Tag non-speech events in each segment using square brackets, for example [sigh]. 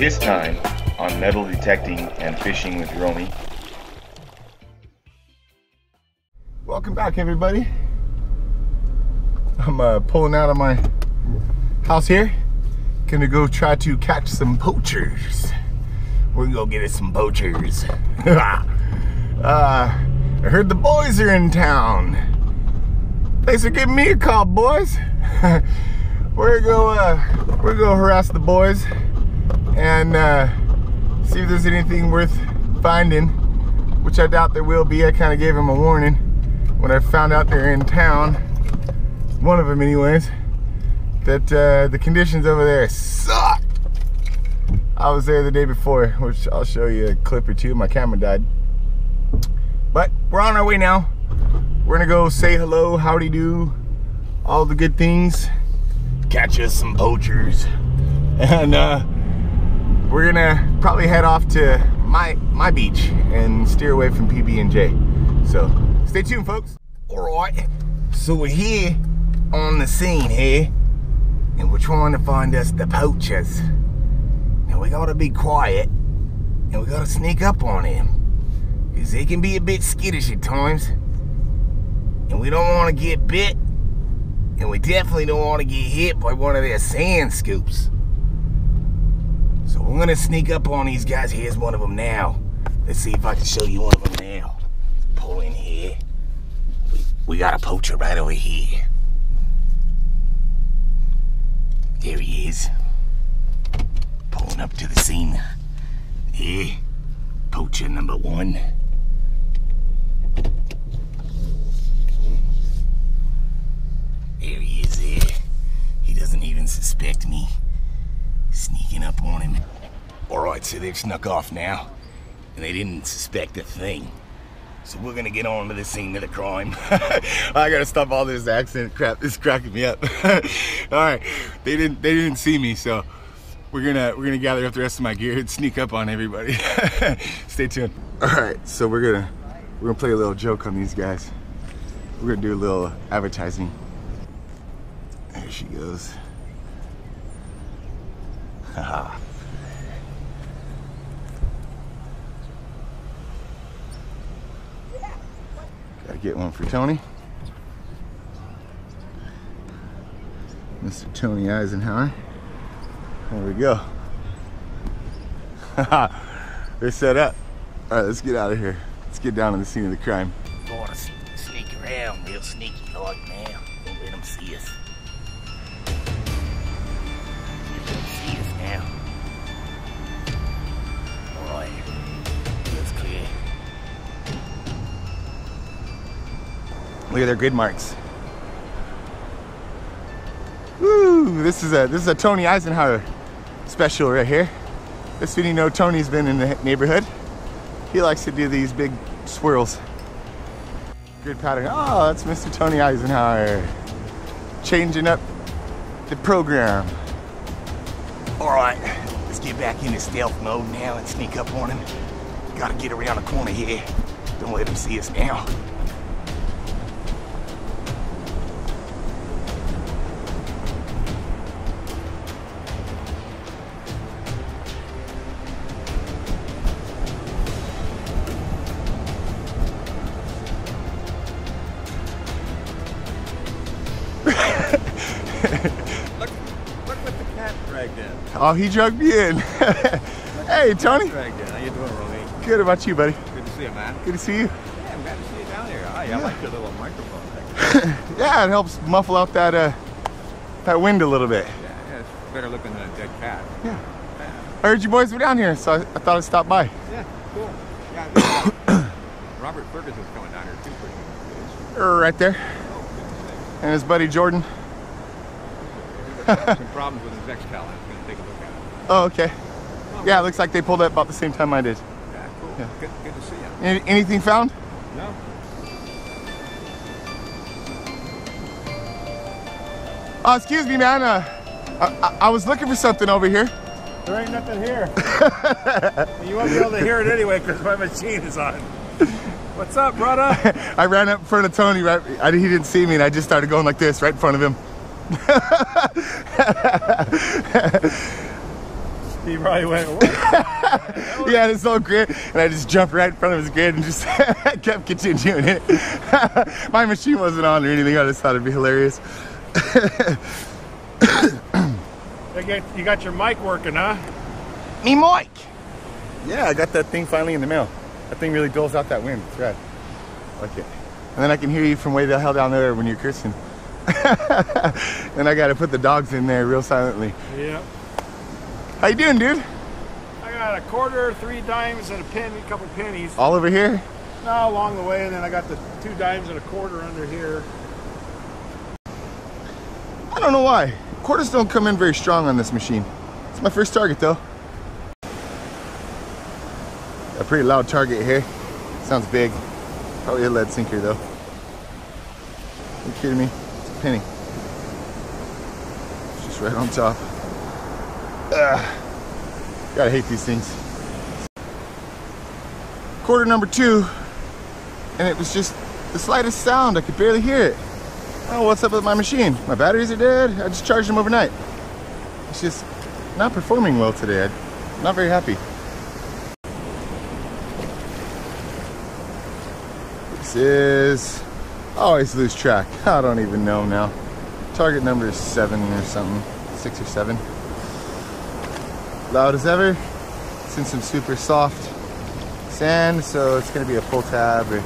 This time on metal detecting and fishing with Romy. Welcome back, everybody. I'm uh, pulling out of my house here. Gonna go try to catch some poachers. We're gonna go get us some poachers. [laughs] uh, I heard the boys are in town. Thanks for giving me a call, boys. [laughs] we're gonna go, uh, we're gonna harass the boys and uh, see if there's anything worth finding, which I doubt there will be. I kind of gave them a warning when I found out they're in town. One of them, anyways that uh, the conditions over there suck. I was there the day before, which I'll show you a clip or two. My camera died. But we're on our way now. We're gonna go say hello, howdy do, all the good things. Catch us some poachers. [laughs] And uh, we're gonna probably head off to my my beach and steer away from PB&J. So stay tuned, folks. All right. So we're here on the scene here and we're trying to find us the poachers. Now we gotta be quiet and we gotta sneak up on him. Cause they can be a bit skittish at times. And we don't wanna get bit. And we definitely don't wanna get hit by one of their sand scoops. We're gonna sneak up on these guys. Here's one of them now. Let's see if I can show you one of them now. Pull in here. We, we got a poacher right over here. There he is. Pulling up to the scene. Here, poacher number one. There he is there. He doesn't even suspect me. Sneaking up on him. Alright, so they've snuck off now. And they didn't suspect a thing. So we're gonna get on to the scene of the crime. [laughs] I gotta stop all this accent crap. It's cracking me up. [laughs] all right, they didn't they didn't see me, so we're gonna we're gonna gather up the rest of my gear and sneak up on everybody. [laughs] Stay tuned. All right, so we're gonna we're gonna play a little joke on these guys. We're gonna do a little advertising. There she goes. Haha. Gotta get one for Tony. Mr. Tony Eisenhower. There we go. [laughs] They're set up. All right, let's get out of here. Let's get down to the scene of the crime. Want to sneak around real sneaky like now. Don't let them see us. Look at their grid marks. Woo! This is a this is a Tony Eisenhower special right here. This video, you know, Tony's been in the neighborhood. He likes to do these big swirls. Grid pattern. Oh, that's Mr. Tony Eisenhower. Changing up the program. Alright. Let's get back into stealth mode now and sneak up on him. Gotta get around the corner here. Don't let him see us now. Oh, he drugged me in. [laughs] hey, Tony. How you doing, Romy? Good about you, buddy. Good to see you, man. Good to see you. Yeah, I'm glad to see you down here. Hi, I like your little microphone. [laughs] Yeah, it helps muffle out that uh, that wind a little bit. Yeah, yeah, it's better looking than a dead cat. Yeah. I heard you boys were down here, so I, I thought I'd stop by. Yeah, cool. Yeah, I- [coughs] Robert Ferguson's coming down here too pretty soon. Er, Right there. Oh, good to see. And his buddy Jordan. Some problems with his X-Cal. I was going to take a look at it. Oh, okay. Yeah, it looks like they pulled up about the same time I did. Yeah, cool. Yeah. Good, good to see you. Any, anything found? No? Oh, excuse me, man. Uh, I, I, I was looking for something over here. There ain't nothing here. [laughs] you won't be able to hear it anyway because my machine is on. What's up, brother? [laughs] I ran up in front of Tony. Right, I, he didn't see me, and I just started going like this right in front of him. He probably went, what? he had his own grid, and I just jumped right in front of his grid and just [laughs] kept continuing it. [laughs] My machine wasn't on or anything. I just thought it'd be hilarious. You got- your mic working, huh? Me, mic. Yeah, I got that thing finally in the mail. That thing really doles out that wind. It's rad. I like it. And then I can hear you from way the hell down there when you're cursing. [laughs] and I got to put the dogs in there real silently. Yeah. How you doing, dude? I got a quarter, three dimes, and a penny, a couple pennies. All over here? No, along the way, and then I got the two dimes and a quarter under here. I don't know why. Quarters don't come in very strong on this machine. It's my first target though. A pretty loud target here. Sounds big. Probably a lead sinker though. Are you kidding me? Penny. It's just right on top. Ugh. Gotta hate these things. Quarter number two, and it was just the slightest sound. I could barely hear it. Oh, what's up with my machine? My batteries are dead. I just charged them overnight. It's just not performing well today. I'm not very happy. This is. I always lose track. I don't even know now. Target number is seven or something. Six or seven. Loud as ever. In some super soft sand, so it's gonna be a pull tab or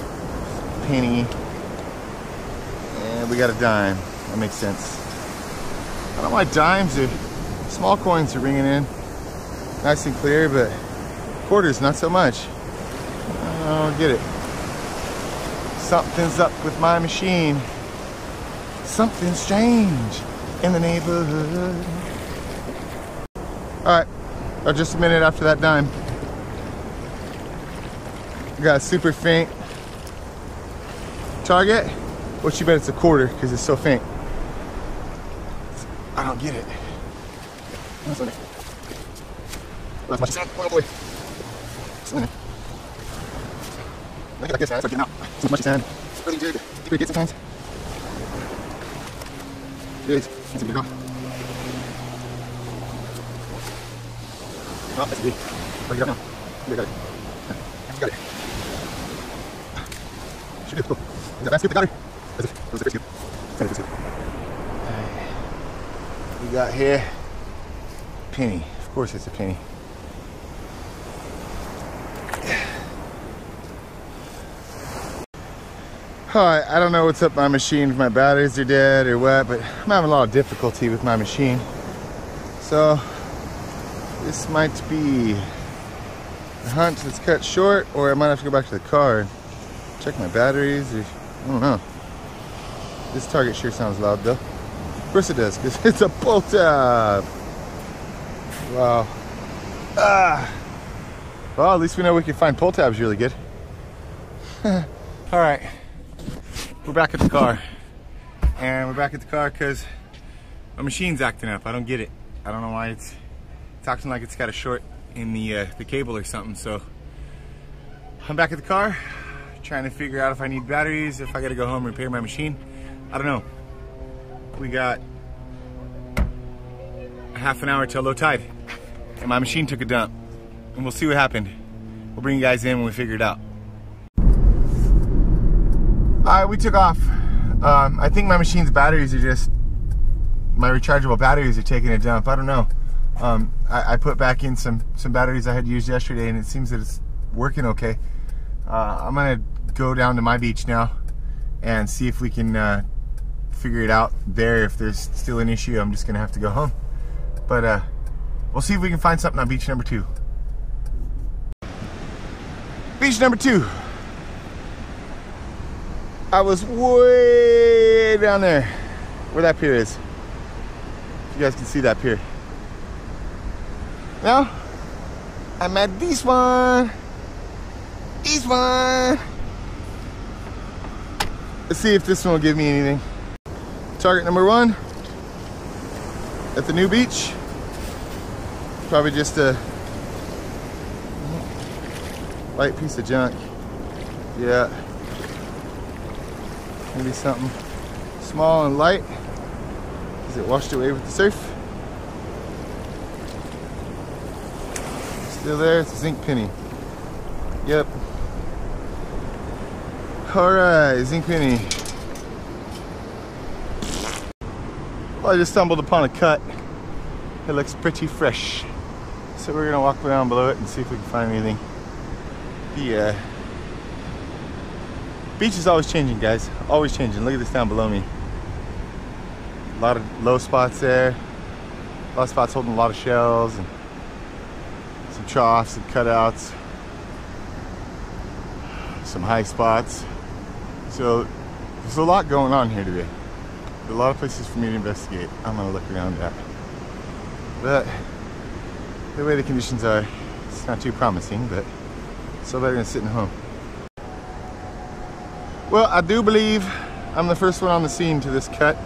penny. And we got a dime. That makes sense. I don't why dimes or small coins are ringing in. Nice and clear, but quarters not so much. I don't get it. Something's up with my machine. Something strange in the neighborhood. All right, oh, just a minute after that dime. Got a super faint target. What you bet it's a quarter because it's so faint. I don't get it. That's okay. That's sand. Oh boy. Swimming. Look at this, man. It's like getting out. So much sand. It's really good. You pretty good sometimes. Jeez. That's a big one. Oh, that's a big. Break it up now. You got it. You got it. Should be cool. Is that last scoop? I got her. That was the first scoop. That was the first scoop. We got here penny. Of course, it's a penny. Alright, I don't know what's up my machine, if my batteries are dead or what, but I'm having a lot of difficulty with my machine. So, this might be a hunt that's cut short, or I might have to go back to the car and check my batteries, or I don't know. This target sure sounds loud though. Of course it does, because [laughs] it's a pull tab. Wow. Ah. Well, at least we know we can find pull tabs really good. [laughs] All right. We're back at the car. And we're back at the car because my machine's acting up. I don't get it. I don't know why it's, it's acting like it's got a short in the, uh, the cable or something. So I'm back at the car trying to figure out if I need batteries, if I got to go home and repair my machine. I don't know. We got half an hour till low tide, and my machine took a dump. And we'll see what happened. We'll bring you guys in when we figure it out. All right, we took off. Um, I think my machine's batteries are just my rechargeable batteries are taking a dump. I don't know. Um, I, I, put back in some some batteries I had used yesterday, and it seems that it's working okay. Uh, I'm gonna go down to my beach now and see if we can uh, figure it out there. If there's still an issue, I'm just gonna have to go home. But uh, we'll see if we can find something on beach number two. Beach number two. I was way down there where that pier is. You guys can see that pier. Now, I'm at this one. This one. Let's see if this one will give me anything. Target number one at the new beach. Probably just a light piece of junk. Yeah. Maybe something small and light. Is it washed away with the surf? Still there? It's a zinc penny. Yep. Alright, zinc penny. Well, I just stumbled upon a cut. It looks pretty fresh. So we're gonna walk around below it and see if we can find anything. The uh, beach is always changing, guys. Always changing. Look at this down below me. A lot of low spots there. A lot of spots holding a lot of shells and some troughs and cutouts. Some high spots. So there's a lot going on here today. There's a lot of places for me to investigate. I'm gonna look around at. But the way the conditions are, it's not too promising, but still better than sitting home. Well, I do believe I'm the first one on the scene to this cut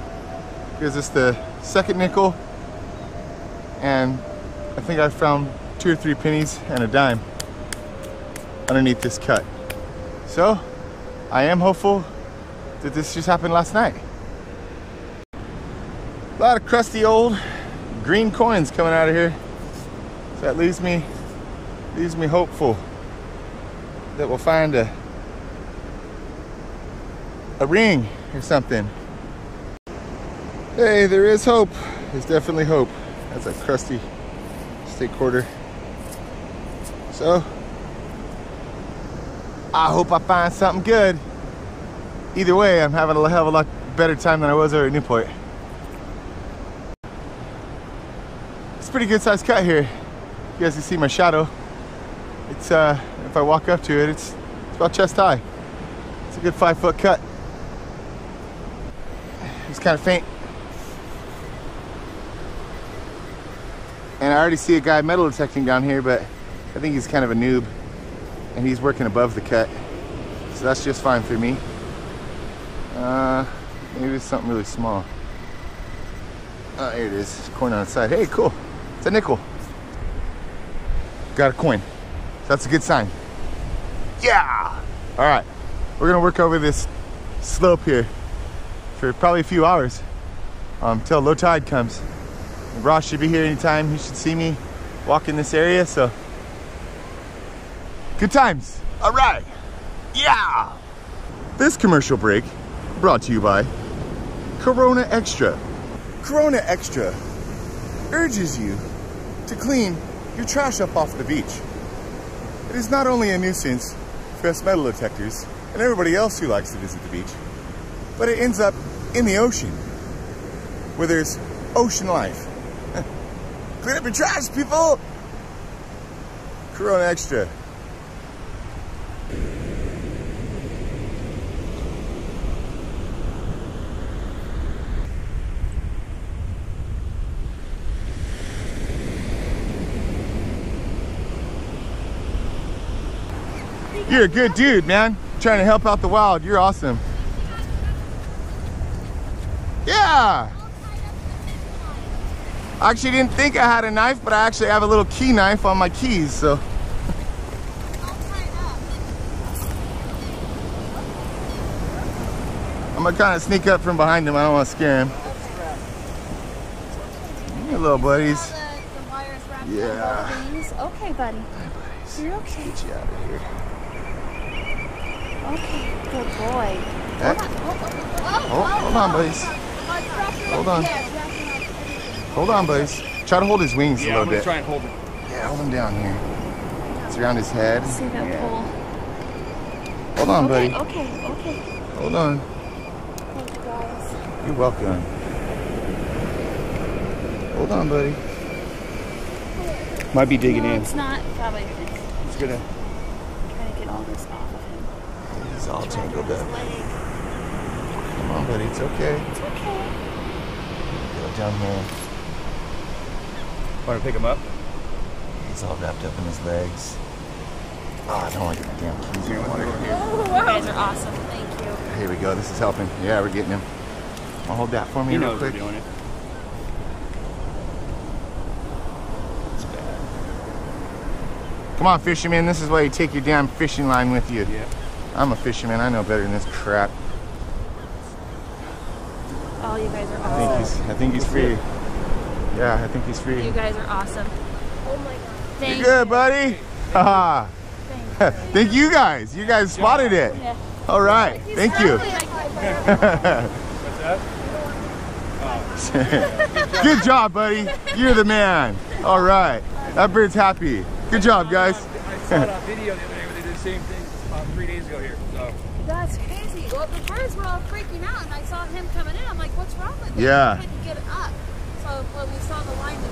because it's the second nickel and I think I found two or three pennies and a dime underneath this cut. So I am hopeful that this just happened last night. A lot of crusty old green coins coming out of here. So that leaves me leaves me hopeful that we'll find a a ring or something. Hey, there is hope. There's definitely hope. That's a crusty state quarter. So, I hope I find something good. Either way, I'm having a hell of a lot better time than I was over at Newport. It's a pretty good sized cut here. You guys can see my shadow. It's, uh, if I walk up to it, it's, it's about chest high. It's a good five foot cut. It's kind of faint. And I already see a guy metal detecting down here, but I think he's kind of a noob. And he's working above the cut. So that's just fine for me. Uh, maybe it's something really small. Oh, here it is. Coin on the side. Hey, cool. It's a nickel. Got a coin. So that's a good sign. Yeah! All right. We're gonna work over this slope here for probably a few hours um, until low tide comes. And Ross should be here anytime. He should see me walk in this area. So good times. All right. Yeah. This commercial break brought to you by Corona Extra. Corona Extra urges you to clean your trash up off the beach. It is not only a nuisance for us metal detectors and everybody else who likes to visit the beach, but it ends up in the ocean where there's ocean life. [laughs] Clean up your trash, people! Corona Extra. You're a good dude, man. Trying to help out the wild. You're awesome. Yeah. I actually didn't think I had a knife, but I actually have a little key knife on my keys, so. I'm gonna kind of sneak up from behind him. I don't want to scare him. Hey, little buddies. Yeah. Okay, buddy. You're okay. Get you out of here. Okay, good boy. Hey. Oh, Oh, hold on, buddies. Hold on. Hold on, buddies. Try to hold his wings a little I'm gonna bit. try and hold it. Yeah, hold him down here. It's around his head. See that Yeah. pole? Hold on, Okay, buddy. okay, okay. Hold on. Thank you guys. You're welcome. Hold on, buddy. Might be digging no, in. it's not. Probably it's He's gonna. trying to get all this off of him. He's all tangled up. leg. Come on, buddy. It's okay. It's okay. Go down here. Want to pick him up? He's all wrapped up in his legs. Oh, I don't want to get the damn keys in the water. You guys are awesome. Thank you. Here we go. This is helping. Yeah, we're getting him. I'll hold that for me He real knows we're doing it. It's bad. Come on, fisherman. This is why you take your damn fishing line with you. Yeah. I'm a fisherman. I know better than this crap. Oh, you guys are I think awesome. he's. I think he's free. Yeah, I think he's free. You guys are awesome. Oh my god. Thank You good, buddy? Haha. Thank [laughs] Thank you guys. You guys spotted it. Yeah. All right. Thank you. [laughs] Good job, buddy. You're the man. All right. That bird's happy. Good job, guys. I saw that video the other day where they did the same thing about three days ago here. So That's crazy. Well, the birds were all freaking out, and I saw him coming in. I'm like, what's wrong with him? Yeah. He couldn't get it up. So when we saw the line, we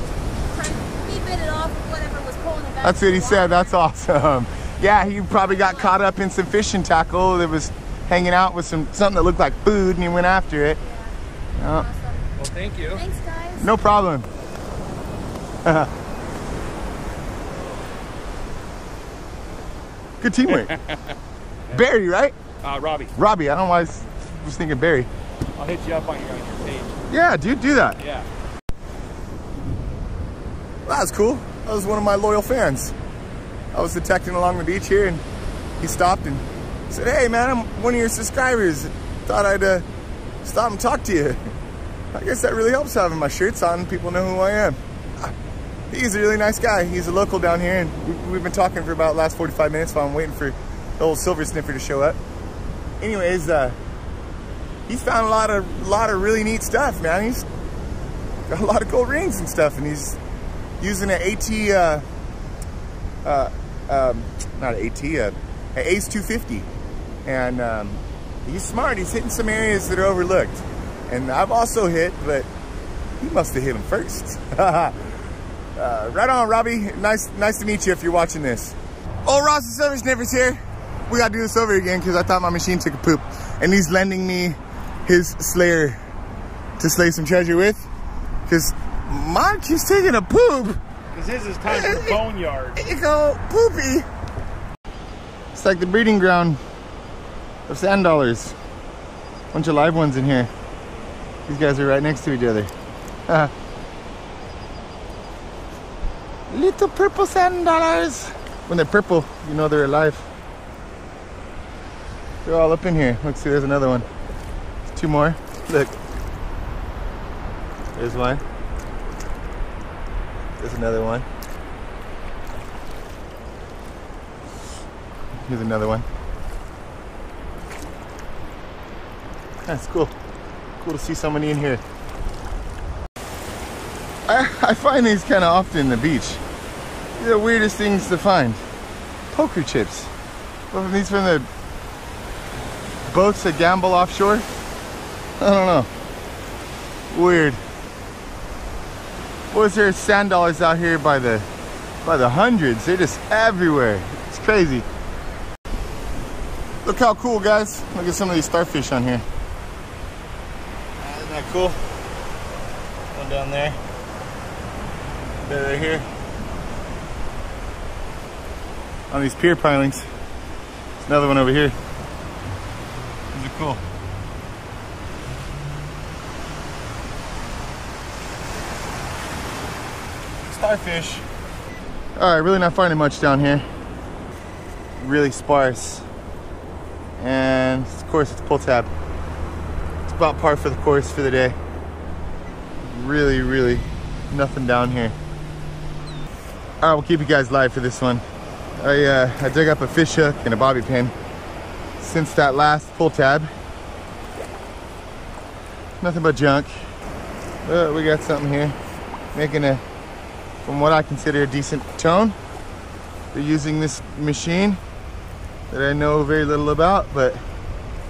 tried, he bit it off of whatever was pulling it back. That's what the he said. That's awesome. Yeah, he probably got caught up in some fishing tackle that was hanging out with some something that looked like food, and he went after it. Yeah. Awesome. well, thank you. Thanks, guys. No problem. [laughs] Good teamwork. [laughs] Barry, right? Uh, Robbie, Robbie. I don't know why I was thinking Barry. I'll hit you up on your, on your page. Yeah, dude, do that. Yeah. That was cool. That was one of my loyal fans. I was detecting along the beach here and he stopped and said, Hey man, I'm one of your subscribers. Thought I'd uh, stop and talk to you. I guess that really helps having my shirts on. People know who I am. Ah, He's a really nice guy. He's a local down here and we- we've been talking for about the last 45 minutes while I'm waiting for the old silver sniffer to show up. Anyways, uh, he's found a lot of, a lot of really neat stuff, man. He's got a lot of gold rings and stuff and he's using an AT, uh, uh, um, not an AT, uh, an Ace 250. And um, he's smart. He's hitting some areas that are overlooked. And I've also hit, but he must have hit him first. [laughs] uh, right on, Robbie. Nice, nice to meet you if you're watching this. Oh, Ross the Silver Sniffer's here. We gotta do this over again because I thought my machine took a poop. And he's lending me his Slayer to slay some treasure with. Because mine keeps taking a poop. Because his is time for boneyard. [laughs] It go poopy. It's like the breeding ground of sand dollars. Bunch of live ones in here. These guys are right next to each other. Uh, [laughs] little purple sand dollars. When they're purple, you know they're alive. They're all up in here. Let's see, there's another one. Two more. Look. There's one. There's another one. Here's another one. That's cool. Cool to see so many in here. I, I find these kind of often in the beach. They're the weirdest things to find. Poker chips. These from the boats that gamble offshore? I don't know. Weird. Was there sand dollars out here by the by the hundreds? They're just everywhere. It's crazy. Look how cool, guys. Look at some of these starfish on here. Ah, Isn't that cool? One down there. They're right here. On these pier pilings. There's another one over here. Cool. Starfish. All right, really not finding much down here. Really sparse. And of course it's pull tab. It's about par for the course for the day. Really, really nothing down here. All right, we'll keep you guys live for this one. I, uh, I dug up a fish hook and a bobby pin since that last pull tab. Nothing but junk. But we got something here. Making a, from what I consider a decent tone. They're using this machine that I know very little about, but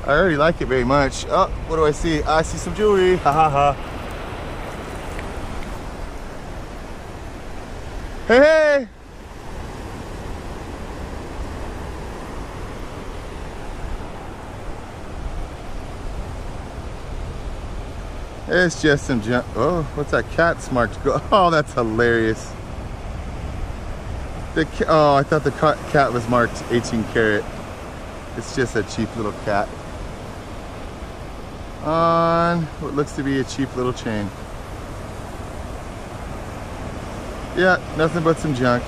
I already like it very much. Oh, what do I see? I see some jewelry. Ha ha ha. Hey, hey! It's just some junk. Oh, what's that cat's marked? [laughs] Oh, that's hilarious. The oh, I thought the cat was marked 18 karat. It's just a cheap little cat. On what looks to be a cheap little chain. Yeah, nothing but some junk.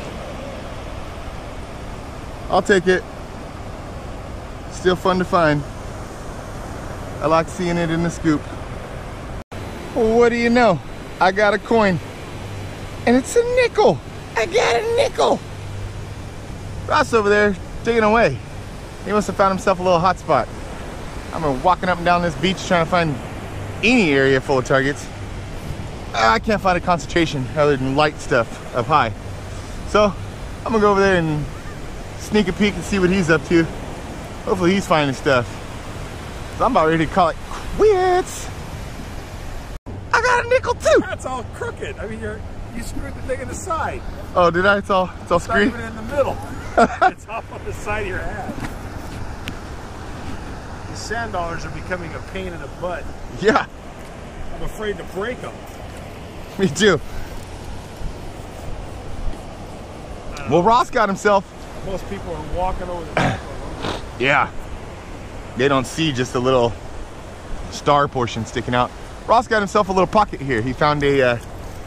I'll take it. Still fun to find. I like seeing it in the scoop. Well, what do you know? I got a coin. And it's a nickel. I got a nickel. Ross over there digging away. He must have found himself a little hot spot. I'm walking up and down this beach trying to find any area full of targets. I can't find a concentration other than light stuff up high. So I'm gonna go over there and sneak a peek and see what he's up to. Hopefully he's finding stuff. So I'm about ready to call it quits. Got a nickel too. That's all crooked. I mean, you're you screwed the thing in the side. Oh, did I? It's all it's all It's screwed. in the middle. [laughs] it's off on the side of your hat. These sand dollars are becoming a pain in the butt. Yeah, I'm afraid to break them. me too. Well, uh, Ross got himself. Most people are walking over the top. Yeah. They don't see just a little star portion sticking out. Ross got himself a little pocket here. He found a uh,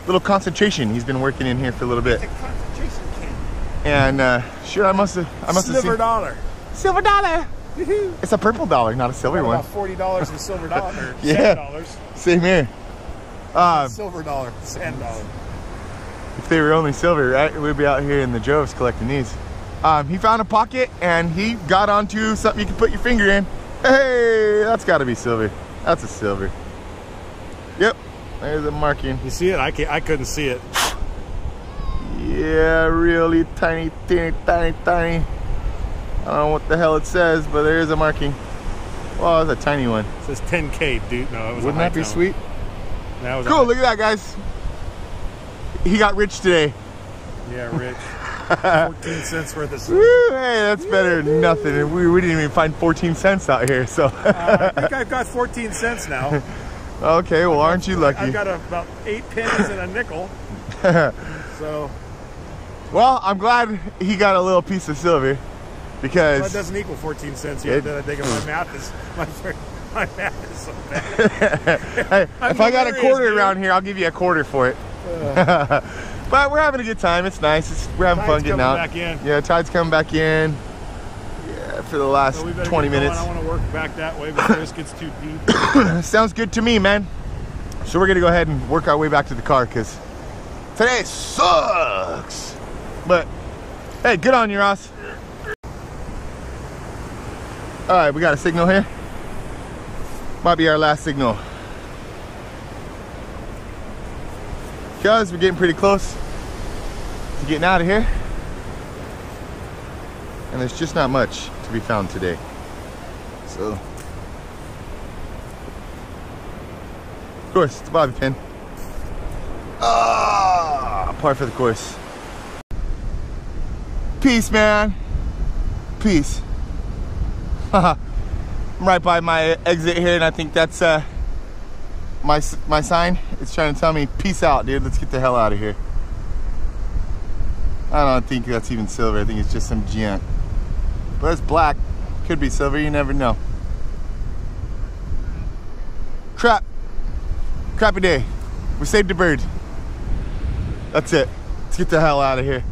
little concentration. He's been working in here for a little bit. It's a concentration camp. And uh, sure, I must have. I must have seen. Silver dollar. silver dollar. [laughs] It's a purple dollar, not a silver About one. forty dollars in silver [laughs] dollar. Yeah. Dollars. Same here. Uh, Silver dollar. Sand dollar. if they were only silver, right, we'd be out here in the droves collecting these. Um, he found a pocket and he got onto something you can put your finger in. Hey, that's got to be silver. That's a silver. Yep, there's a marking. You see it? I can't, I couldn't see it. Yeah, really tiny, teeny, tiny, tiny. I don't know what the hell it says, but there is a marking. Well, it's a tiny one. It says 10k, dude. No, it was. a Wouldn't that be tone. sweet? That was Cool, look at that, guys. He got rich today. Yeah, Rich. [laughs] 14 cents worth of. Woo, hey, that's better than nothing. We, we didn't even find 14 cents out here, so. Uh, I think I've got 14 cents now. [laughs] okay, well, aren't you lucky? I've got about eight pennies and a nickel. [laughs] So Well, I'm glad he got a little piece of silver Because that because doesn't equal 14 cents yet. It- Then I think my [laughs] math is my, my math is so bad. [laughs] hey, if I got a quarter dude. around here, I'll give you a quarter for it. Uh. but we're having a good time. It's nice. It's, we're having fun getting out. back in. Yeah, tide's coming back in. For the last So 20 get going. minutes. I want to work back that way before this gets too deep. [coughs] Sounds good to me, man. So we're gonna go ahead and work our way back to the car because today sucks. But hey, good on you, Ross. All right, we got a signal here. Might be our last signal. Guys, we're getting pretty close to getting out of here. And there's just not much to be found today. So Of course, it's a bobby pin. Ah, par for the course. Peace, man. Peace. [laughs] I'm right by my exit here, and I think that's uh, my my sign. It's trying to tell me, peace out, dude. Let's get the hell out of here. I don't think that's even silver. I think it's just some junk. But it's black. Could be silver. You never know. Crap. Crappy day. We saved a bird. That's it. Let's get the hell out of here.